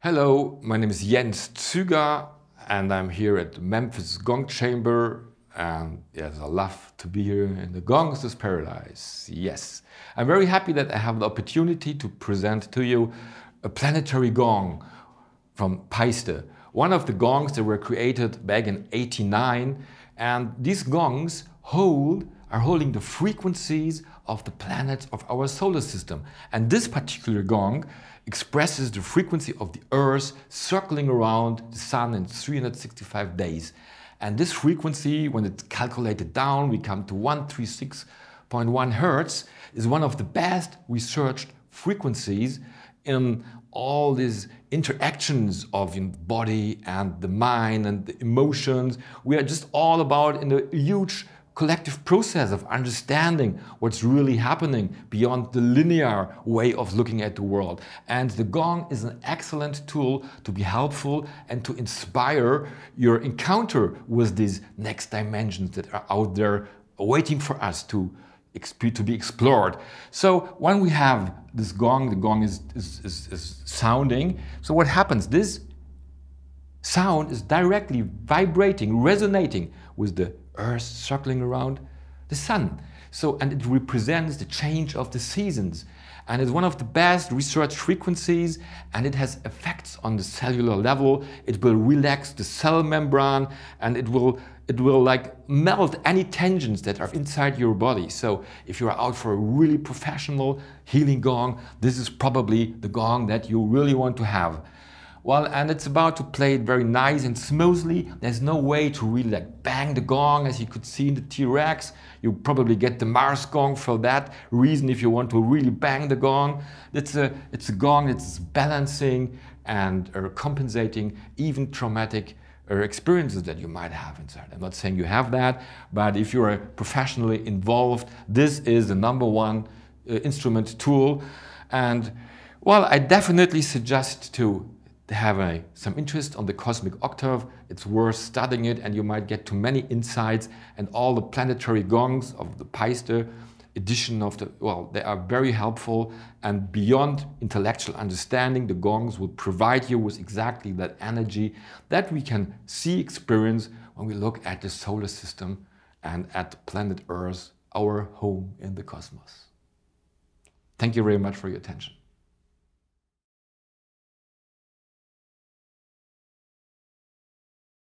Hello, my name is Jens Zygar and I'm here at Memphis Gong Chamber and yes, I love to be here in the Gongsters Paradise. Yes, I'm very happy that I have the opportunity to present to you a planetary gong from Paiste. One of the gongs that were created back in 89 and these gongs hold are holding the frequencies of the planets of our solar system. And this particular gong expresses the frequency of the Earth circling around the Sun in 365 days. And this frequency, when it's calculated down, we come to 136.1 Hertz, is one of the best researched frequencies in all these interactions of the body and the mind and the emotions. We are just all about in a huge collective process of understanding what's really happening beyond the linear way of looking at the world. And the gong is an excellent tool to be helpful and to inspire your encounter with these next dimensions that are out there waiting for us to to be explored. So when we have this gong, the gong is, is, is, is sounding. So what happens? This sound is directly vibrating, resonating with the Earth circling around the sun. So, and it represents the change of the seasons. And it's one of the best research frequencies and it has effects on the cellular level. It will relax the cell membrane and it will, it will like melt any tensions that are inside your body. So if you're out for a really professional healing gong, this is probably the gong that you really want to have. Well, and it's about to play it very nice and smoothly. There's no way to really like bang the gong as you could see in the T-Rex. You probably get the Mars gong for that reason if you want to really bang the gong. It's a, it's a gong that's balancing and uh, compensating even traumatic uh, experiences that you might have inside. I'm not saying you have that, but if you're professionally involved, this is the number one uh, instrument tool. And well, I definitely suggest to have a, some interest on the cosmic octave, it's worth studying it and you might get to many insights and all the planetary gongs of the Paiste edition of the, well, they are very helpful and beyond intellectual understanding, the gongs will provide you with exactly that energy that we can see, experience when we look at the solar system and at planet Earth, our home in the cosmos. Thank you very much for your attention.